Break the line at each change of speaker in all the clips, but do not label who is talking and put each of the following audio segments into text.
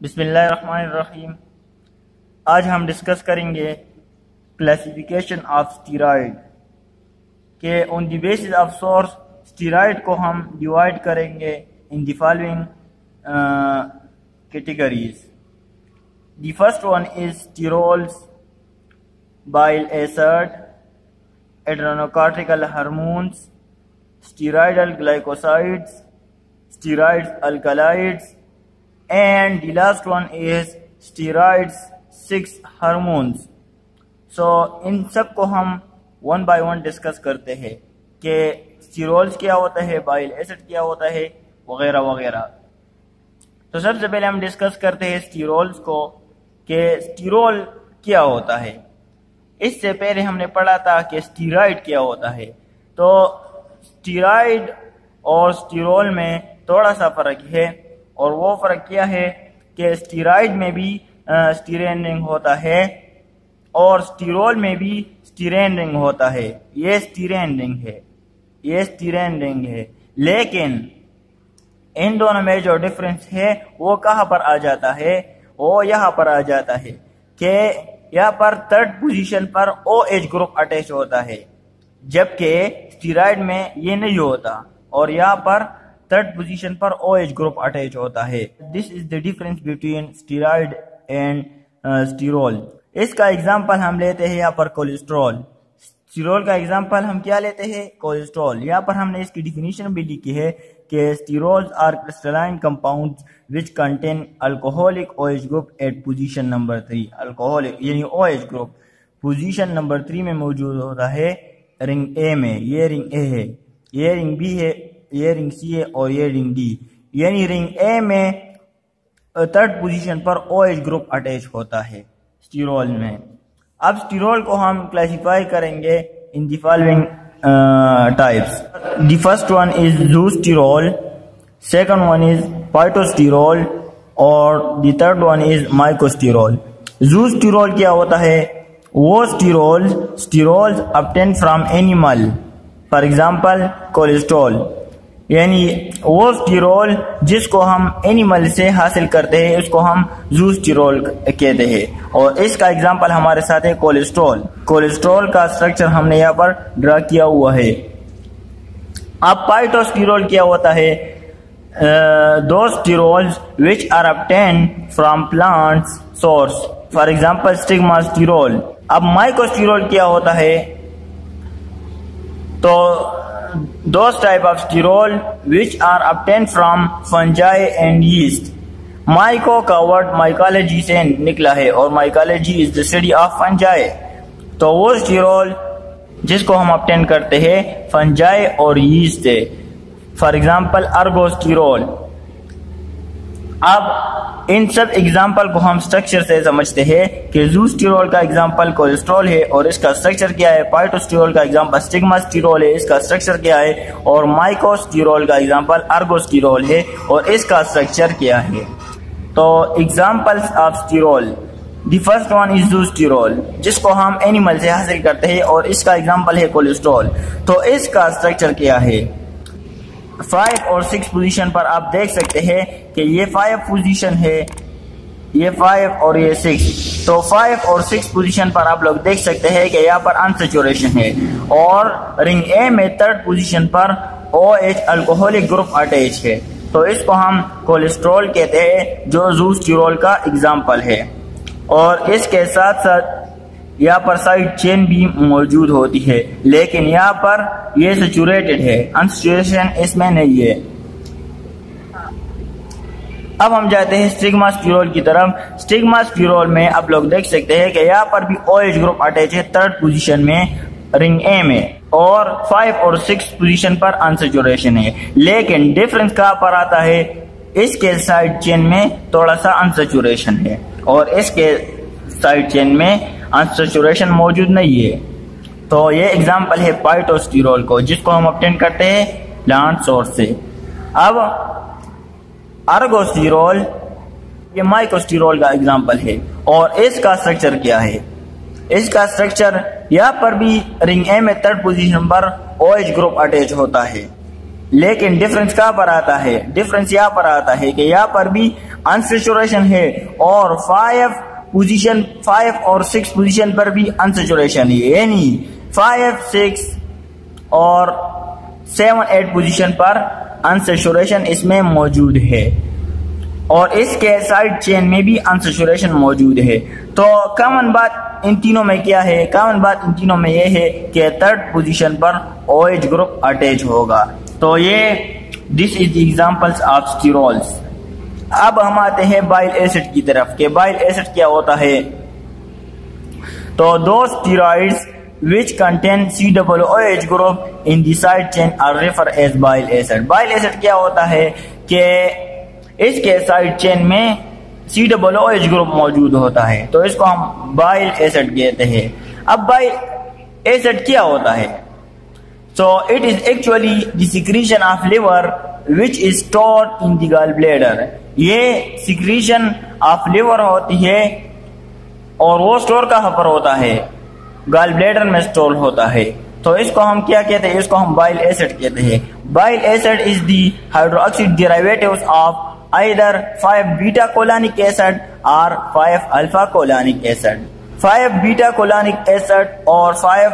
बिस्मिल्लाहिर्रहमानिर्रहीम। आज हम डिस्कस करेंगे क्लासिफिकेशन ऑफ़ स्टीराइड, के on the basis of source steroid को हम डिवाइड करेंगे in the following categories the first one is sterols bile acid adrenocortical hormones steroidal glycosides steroids alkaloids and the last one is steroids, six hormones. So, इन सबको हम one by one discuss करते हैं कि sterols क्या होता है bile acid क्या होता है, वगैरह वगैरह। तो सबसे पहले हम डिस्कस करते हैं स्टीरोल्स को कि स्टीरोल क्या होता है। इससे पहले हमने पढ़ा था कि स्टीराइड क्या होता है। तो स्टीराइड और स्टीरोल में थोड़ा सा फ़र्क है। और वो फ़र्क क्या है कि स्टीराइड में भी स्टीरेन रिंग होता है और स्टीरोल में भी स्टीरेन रिंग होता है। ये स्टीरेन रिंग है। ये स्टीरेन रिंग है। लेकिन, इन दोनों में जो डिफरेंस है, वो कहाँ पर आ जाता है? वो यहाँ पर आ जाता है कि यहाँ पर थर्ड पोजीशन पर ओ एच ग्रुप अटैच होता है, जबकि स्टीराइड में ये नहीं होता। और यहाँ पर थर्ड पोजीशन पर ओ एच ग्रुप अटैच होता है। This is the difference between steroid and sterol इसका एग्ज़ाम्पल हम लेते हैं यहाँ पर कोलेस्ट्रॉल स्टीरोल का एग्ज़ाम्पल हम क्या लेते हैं? कोलेस्ट्रॉल यहाँ पर हमने इसकी डिफिनीशन भी लिखी है कि sterols are crystalline compounds which contain alcoholic O H group at position number three alcoholic यानी O H group position number three में मौजूद होता है रिंग ए में. ये रिंग ए है. ये रिंग बी है. ये रिंग सी है और ये रिंग डी यानी रिंग ए में थर्ड पोजीशन पर ओ एच ग्रुप अटैच होता है स्टीरोल में. अब स्टीरोल को हम क्लासिफाई करेंगे in the following types the first one is zoosterol second one is phytosterol और the third one is mycosterol zoosterol क्या होता है? वो sterol sterol obtained from animal for example cholesterol यानी वो स्टीरोल जिसको हम एनिमल से हासिल करते हैं, उसको हम जू स्टीरोल कहते हैं। और इसका एग्जांपल हमारे साथ है कोलेस्ट्रॉल। कोलेस्ट्रॉल का स्ट्रक्चर हमने यहाँ पर ड्रा किया हुआ है। अब पाइटोस्टीरोल क्या होता है? Sterols which are obtained from plants source for example stigma sterol अब माइकोस्टीरोल क्या होता है? तो those type of sterol which are obtained from fungi and yeast. Myco covered mycology से निकला है और mycology is the study of fungi तो वो स्टीरोल जिसको हम अपटेन करते हैं फंजाई और यीस्ट से फॉर एग्जांपल अर्गोस्टीरोल अब इन सब एग्ज़ाम्पल को हम स्ट्रक्चर से समझते हैं कि जूस्टिरोल का एग्ज़ाम्पल कोलेस्ट्रॉल है और इसका स्ट्रक्चर क्या है? पाइटोस्टिरोल का एग्ज़ाम्पल स्टिग्मास्टिरोल है, इसका स्ट्रक्चर क्या है? और माइकोस्टिरोल का एग्ज़ाम्पल अर्गोस्टिरोल है और इसका स्ट्रक्चर क्या है? तो examples of sterol the first one is zoosterol जिसको हम एनिमल से हासिल करते हैं और इसका एग्ज़ाम्पल है कोलेस्ट्रॉल तो इसका स्ट्रक्चर क्या है? फाइव और सिक्स पोजीशन पर आप देख सकते हैं कि ये फाइव पोजीशन है, ये फाइव और ये सिक्स तो फाइव और सिक्स पोजीशन पर आप लोग देख सकते हैं कि यहाँ पर अनसेचुरेशन है और रिंग ए में थर्ड पोजीशन पर O H alcoholic group attach है. तो इसको हम कोलेस्ट्रॉल कहते हैं, जो जूस्टिरोल का एग्ज़ाम्पल है. और इसके साथ साथ यहाँ पर साइड चेन भी मौजूद होती है। लेकिन यहाँ पर ये सेचुरेटेड है। अनसेचुरेशन इसमें नहीं है। अब हम जाते हैं स्टिग्मा स्टीरोल की तरफ़। स्टिग्मा स्टीरोल में आप लोग देख सकते हैं कि यहाँ पर भी ओ एच ग्रुप अटैच है थर्ड पोजीशन में रिंग ए में। और फाइव और सिक्स पोजीशन पर अनसेचुरेशन है। लेकिन डिफरेंस कहाँ पर आता है? इसके साइड चेन में थोड़ा सा अनसेचुरेशन है। और इसके साइड चेन में अनसेचुरेशन मौजूद नहीं है। तो ये एग्ज़ाम्पल है पाइटोस्टीरोल को, जिसको हम ऑप्टेन करते हैं प्लांट सोर्स से। अब अर्गोस्टीरोल ये माइकोस्टीरोल का एग्ज़ाम्पल है। और इसका स्ट्रक्चर क्या है? इसका स्ट्रक्चर यहाँ पर भी रिंग ए में थर्ड पोजीशन पर ओ एच ग्रुप अटैच होता है। लेकिन डिफरेंस कहाँ पर आता है? डिफरेंस यहाँ पर आता है कि यहाँ पर भी अनसेचुरेशन है और फाइव पोजीशन फाइव और सिक्स पोजीशन पर भी अनसेचुरेशन है यानी फाइव सिक्स और सेवन एट पोजीशन पर अनसेचुरेशन इसमें मौजूद है। और इसके साइड चेन में भी अनसेचुरेशन मौजूद है। तो कॉमन बात इन तीनों में क्या है? कॉमन बात इन तीनों में यह है कि थर्ड पोजीशन पर ओएच ग्रुप अटैच होगा। तो ये this is examples of sterols अब हम आते हैं बाइल एसिड की तरफ़, के बाइल एसिड क्या होता है? तो those steroids which contain COOH group in the side chain are referred as bile acid. Bile acid क्या होता है? कि इसके साइड चेन में C double O H group मौजूद होता है। तो इसको हम बाइल एसिड कहते हैं। अब बाइल एसिड क्या होता है? So it is actually the of liver which is store in the bladder ये सिक्रीशन ऑफ़ लिवर होती है और वो स्टोर कहाँ पर होता है? गल ब्लेडर में स्टोर होता है। तो इसको हम क्या कहते हैं? इसको हम बाइल एसिड कहते हैं। Bile acid is the hydroxide derivatives of either 5 beta colonic acid or 5 alpha colonic acid. 5 beta colonic acid और 5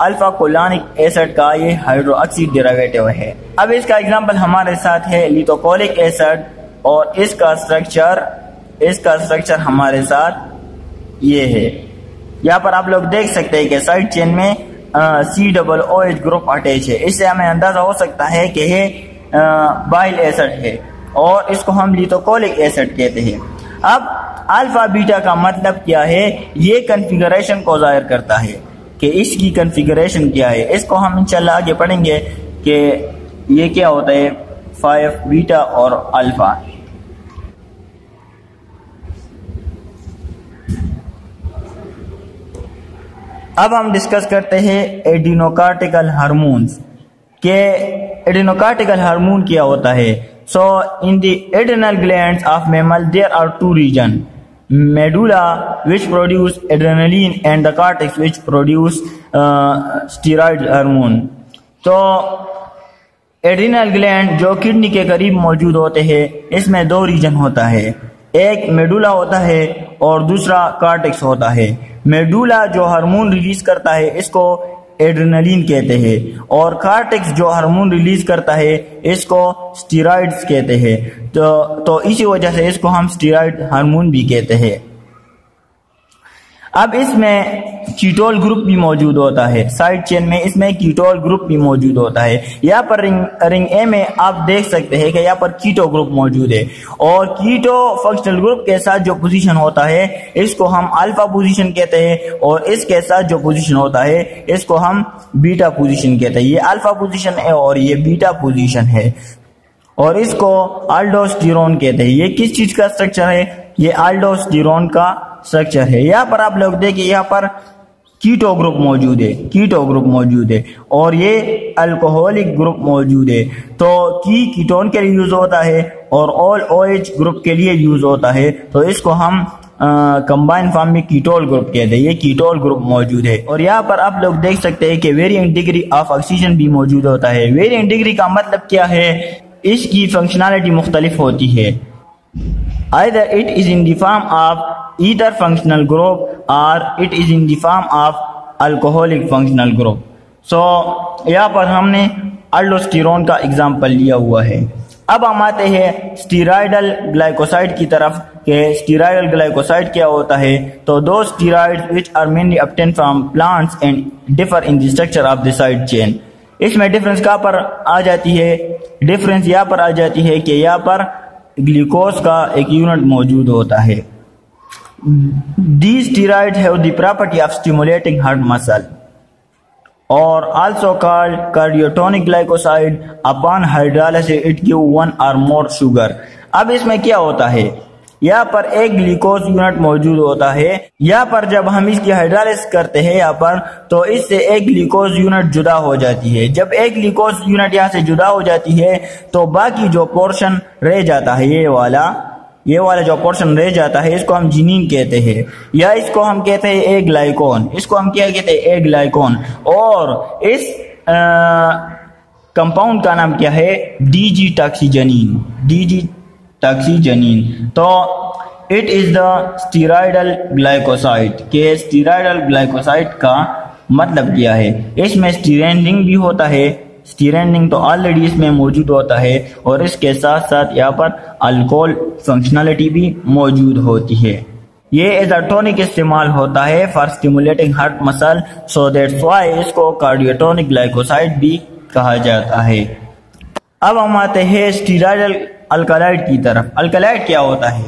अल्फ़ा कोलानिक एसिड का ये हाइड्रोक्सी डेरिवेटिव है। अब इसका एग्जांपल हमारे साथ है लिथोकोलिक एसिड और इसका स्ट्रक्चर इसका स्ट्रक्चर हमारे साथ ये है। यहाँ पर आप लोग देख सकते हैं कि साइड चेन में C double O H group attach है। इससे हमें अंदाज़ा हो सकता है कि ये बाइल एसिड है और इसको हम लिथोकोलिक एसिड कहते हैं। अब अल्फ़ा बीटा का मतलब क्या है? ये कन्फिगरेशन को ज़ाहिर करता है कि इसकी कन्फिगरेशन क्या है। इसको हम इंशाल्लाह आगे पढ़ेंगे कि ये क्या होता है? फाइव, बीटा और अल्फ़ा। अब हम डिस्कस करते हैं एडिनोकार्टिकल हार्मोन्स के एडिनोकार्टिकल हार्मोन क्या होता है? So in the adrenal glands of mammal there are two region medulla which produce adrenaline and the cortex which produce steroid hormone तो एड्रिनल ग्लैंड जो किडनी के करीब मौजूद होते हैं, इसमें दो रीजन होता है। एक मेडुला होता है और दूसरा कार्टेक्स होता है। मेडुला जो हार्मोन रिलीज़ करता है, इसको एड्रेनलिन कहते हैं और कार्टेक्स जो हार्मोन रिलीज़ करता है, इसको स्टीराइड्स कहते हैं। तो तो इसी वजह से इसको हम स्टीराइड हार्मोन भी कहते हैं। अब इसमें कीटोल ग्रुप भी मौजूद होता है। साइड चेन में इसमें कीटोल ग्रुप भी मौजूद होता है। यहाँ पर रिंग रिंग ए में आप देख सकते हैं कि यहाँ पर कीटो ग्रुप मौजूद है। और कीटो फंक्शनल ग्रुप के साथ जो पोजीशन होता है, इसको हम अल्फ़ा पोजीशन कहते हैं और इसके साथ जो पोजीशन होता है, इसको हम बीटा पोजीशन कहते हैं। ये अल्फ़ा पोजीशन है और ये बीटा पोजीशन है। और इसको आल्डोस्टिरोन कहते हैं। ये किस चीज़ का स्ट्रक्चर है? ये आल्डोस्टिरोन का स्ट्रक्चर है। यहाँ पर आप लोग देखिए, यहाँ पर कीटो ग्रुप मौजूद है कीटो ग्रुप मौजूद है और ये अल्कोहलिक ग्रुप मौजूद है। तो की कीटोन के लिए यूज़ होता है और ऑल ओएच ग्रुप के लिए यूज़ होता है। तो इसको हम कंबाइन फॉर्म में कीटोल ग्रुप कहते हैं। ये कीटोल ग्रुप मौजूद है। और यहाँ पर आप लोग देख सकते हैं कि वेरियंट डिग्री ऑफ़ ऑक्सीजन भी मौजूद होता है। वेरियंट डिग्री का मतलब क्या है? इसकी फंक्शनैलिटी मुख्तलिफ़ होती है। Either it is in the form of either functional group or it is in the form of alcoholic functional group. So, यहाँ पर हमने अल्डोस्टिरोन का एग्ज़ाम्पल लिया हुआ है। अब हम आते हैं स्टीराइडल ग्लाइकोसाइड की तरफ़ के स्टीराइडल ग्लाइकोसाइड क्या होता है? तो those steroid which are mainly obtained from plants and differ in the structure of the side chain इसमें डिफरेंस कहाँ पर आ जाती है? डिफरेंस यहाँ पर आ जाती है कि यहाँ पर ग्लूकोज का एक यूनिट मौजूद होता है। These steroid have the property of stimulating heart muscle और also call cardiotonic glycoside upon hydrolysis it give one or more sugar अब इसमें क्या होता है? यहाँ पर एक ग्लूकोज यूनिट मौजूद होता है। यहाँ पर जब हम इसकी हाइड्रोलिस करते हैं यहाँ पर तो इससे एक ग्लूकोज यूनिट जुदा हो जाती है। जब एक ग्लूकोज यूनिट यहाँ से जुदा हो जाती है तो बाकी जो पोर्शन रह जाता है, ये वाला ये वाला जो पोर्शन रह जाता है, इसको हम जिनीन कहते हैं। या इसको हम कहते हैं ए ग्लाइकोन इसको हम क्या कहते हैं? ए ग्लाइकोन और इस कंपाउंड का नाम क्या है? Digitoxigenin digitoxigenin तो it is the steroidal glycoside के स्टीराइडल ग्लाइकोसाइड का मतलब क्या है? इसमें स्टीरेंडिंग भी होता है। स्टीरेंडिंग तो ऑलरेडी इसमें मौजूद होता है और इसके साथ साथ यहाँ पर अल्कोहल फंक्शनलिटी भी मौजूद होती है। ये एजाटोनिक इस्तेमाल होता है for stimulating heart muscle so that's why इसको कार्डियोटोनिक ग्लाइकोसाइड भी कहा जाता है। अब हम आते हैं स्टीराइडल अल्कलाइड की तरफ़। अल्कलाइड क्या होता है?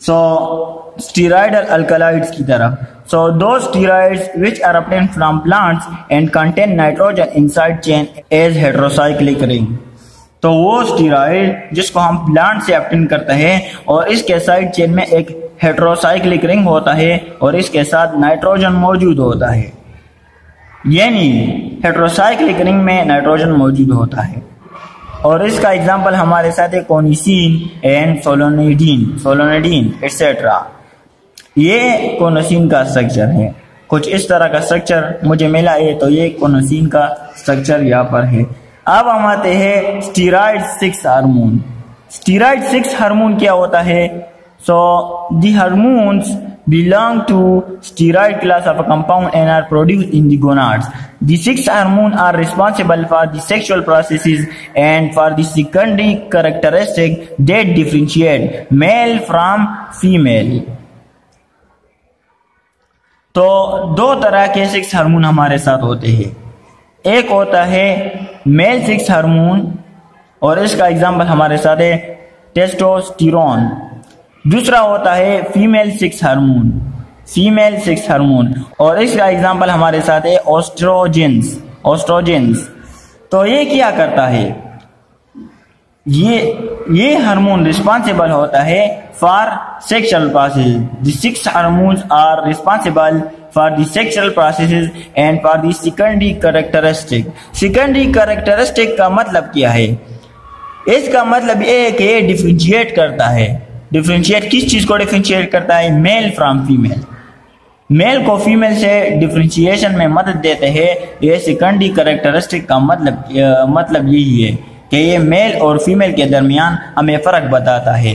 सो स्टीराइडल अल्कलाइड्स की तरफ़। So, those steroids which are obtained from plants and contain nitrogen inside chain as heterocyclic ring. तो वो स्टीराइड जिसको हम प्लांट से ऑप्टेन करते हैं और इसके साइड चेन में एक हेट्रोसाइक्लिक रिंग होता है और इसके साथ नाइट्रोजन मौजूद होता है। यानी हेट्रोसाइक्लिक रिंग में नाइट्रोजन मौजूद होता है। और इसका एग्ज़ाम्पल हमारे साथ है कोनिसिन एंड सोलोनिडीन सोलोनिडीन एक्सेट्रा ये कोनोसिन का स्ट्रक्चर है। कुछ इस तरह का स्ट्रक्चर मुझे मिला है तो ये कोनोसिन का स्ट्रक्चर यहाँ पर है। अब हम आते हैं steroid sex hormone steroid sex hormone क्या होता है? So the hormones belong to steroid class of a compound and are produced in the gonads. The six hormones are responsible for the sexual processes and for the secondary characteristic that differentiate male from female. तो दो तरह के six hormone हमारे साथ होते हैं एक होता है मेल सिक्स हार्मोन और इसका एग्जांपल हमारे साथ है टेस्टोस्टिरोन दूसरा होता है female sex hormone female sex hormone और इसका एग्जांपल हमारे साथ है ऑस्ट्रोजेंस ऑस्ट्रोजेंस तो ये क्या करता है? ये ये हार्मोन रिस्पॉन्सिबल होता है for sexual process sex hormones are responsible for the sexual process and for the secondary characteristic secondary characteristic का मतलब क्या है? इसका मतलब ये है कि डिफ्रेंशिएट करता है। डिफ्रेंशिएट किस चीज़ को डिफ्रेंशिएट करता है? मेल फ्रॉम फीमेल मेल को फीमेल से डिफ्रेंशिएशन में मदद देते हैं। ये सेकेंडरी करेक्टरिस्टिक का मतलब आ, मतलब यही है कि ये मेल और फीमेल के दरमियान हमें फ़र्क बताता है।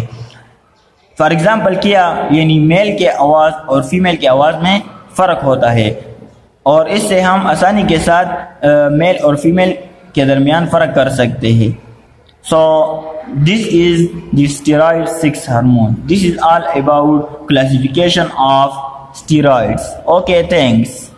फॉर एग्ज़ाम्पल किया यानी मेल के आवाज़ और फीमेल के आवाज़ में फ़र्क होता है। और इससे हम आसानी के साथ आ, मेल और फीमेल के दरमियान फ़र्क कर सकते हैं। So this is the steroid 6 hormone. This is all about classification of steroids. Okay, thanks.